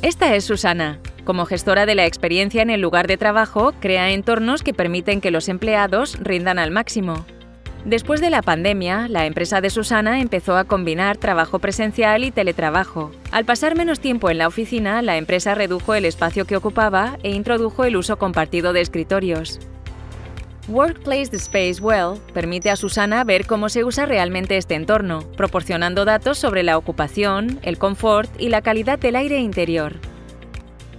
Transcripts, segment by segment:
Esta es Susana. Como gestora de la experiencia en el lugar de trabajo, crea entornos que permiten que los empleados rindan al máximo. Después de la pandemia, la empresa de Susana empezó a combinar trabajo presencial y teletrabajo. Al pasar menos tiempo en la oficina, la empresa redujo el espacio que ocupaba e introdujo el uso compartido de escritorios. Workplace Space Well permite a Susana ver cómo se usa realmente este entorno, proporcionando datos sobre la ocupación, el confort y la calidad del aire interior.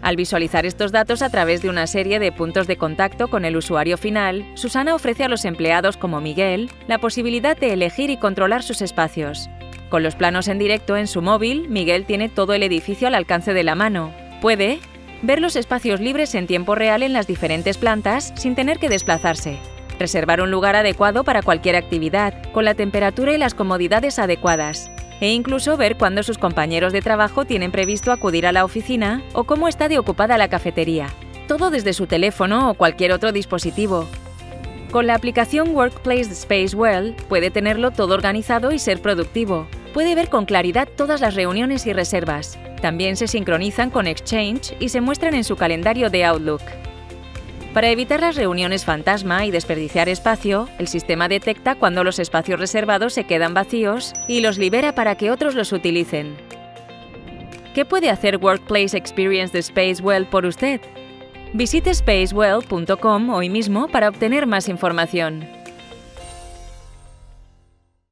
Al visualizar estos datos a través de una serie de puntos de contacto con el usuario final, Susana ofrece a los empleados como Miguel la posibilidad de elegir y controlar sus espacios. Con los planos en directo en su móvil, Miguel tiene todo el edificio al alcance de la mano. Puede ver los espacios libres en tiempo real en las diferentes plantas sin tener que desplazarse, reservar un lugar adecuado para cualquier actividad, con la temperatura y las comodidades adecuadas, e incluso ver cuándo sus compañeros de trabajo tienen previsto acudir a la oficina o cómo está de ocupada la cafetería. Todo desde su teléfono o cualquier otro dispositivo. Con la aplicación Workplace Space Well puede tenerlo todo organizado y ser productivo. Puede ver con claridad todas las reuniones y reservas, también se sincronizan con Exchange y se muestran en su calendario de Outlook. Para evitar las reuniones fantasma y desperdiciar espacio, el sistema detecta cuando los espacios reservados se quedan vacíos y los libera para que otros los utilicen. ¿Qué puede hacer Workplace Experience de Spacewell por usted? Visite spacewell.com hoy mismo para obtener más información.